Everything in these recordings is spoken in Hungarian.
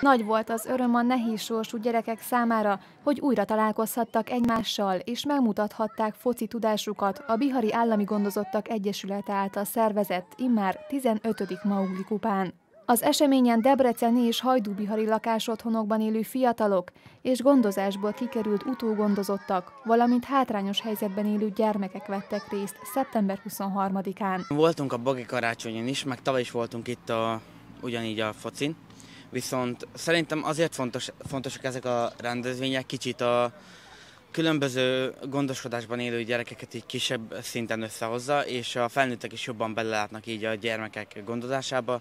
Nagy volt az öröm a nehéz sorsú gyerekek számára, hogy újra találkozhattak egymással, és megmutathatták foci tudásukat a Bihari Állami Gondozottak Egyesülete által szervezett immár 15. Maugli kupán. Az eseményen Debreceni és Hajdúbihari lakásotthonokban élő fiatalok és gondozásból kikerült utógondozottak, valamint hátrányos helyzetben élő gyermekek vettek részt szeptember 23-án. Voltunk a Bogi karácsonyon is, meg tavaly is voltunk itt a, ugyanígy a focin, viszont szerintem azért fontos, fontosak ezek a rendezvények, kicsit a különböző gondoskodásban élő gyerekeket így kisebb szinten összehozza, és a felnőttek is jobban belelátnak így a gyermekek gondozásába.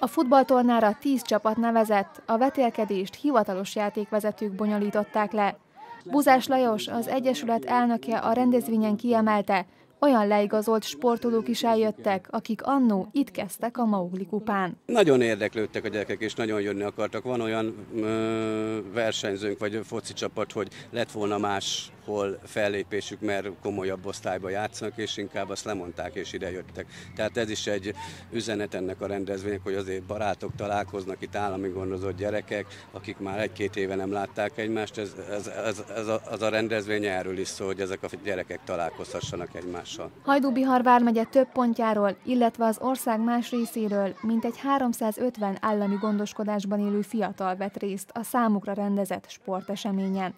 A futballtornára 10 csapat nevezett, a vetélkedést hivatalos játékvezetők bonyolították le. Buzás Lajos, az Egyesület elnöke a rendezvényen kiemelte, olyan leigazolt sportolók is eljöttek, akik annó itt kezdtek a Maugli kupán. Nagyon érdeklődtek a gyerekek, és nagyon jönni akartak. Van olyan ö, versenyzőnk, vagy foci csapat, hogy lett volna más hol fellépésük, mert komolyabb osztályba játszanak, és inkább azt lemondták, és ide jöttek. Tehát ez is egy üzenet ennek a rendezvénynek, hogy azért barátok találkoznak, itt állami gondozott gyerekek, akik már egy-két éve nem látták egymást. Ez, ez, ez, ez a, az a rendezvény erről is szól, hogy ezek a gyerekek találkozhassanak egymással. Hajdú-Bihar vármegye több pontjáról, illetve az ország más részéről mintegy 350 állami gondoskodásban élő fiatal vett részt a számukra rendezett sporteseményen.